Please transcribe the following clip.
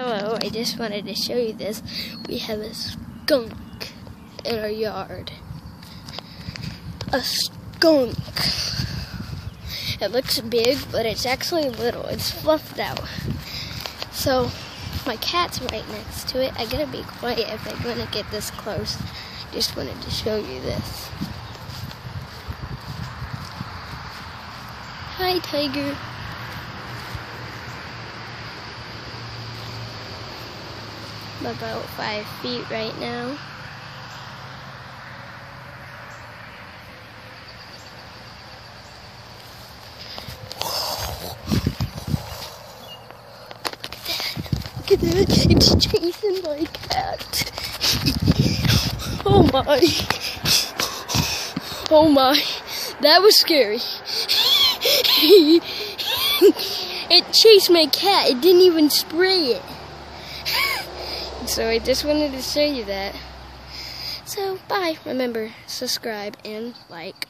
Hello, I just wanted to show you this. We have a skunk in our yard. A skunk. It looks big, but it's actually little. It's fluffed out. So, my cat's right next to it. I gotta be quiet if I'm gonna get this close. Just wanted to show you this. Hi, Tiger. About five feet right now. Look at that. It's chasing my cat. oh my. Oh my. That was scary. it chased my cat. It didn't even spray it. So I just wanted to show you that. So, bye. Remember, subscribe and like.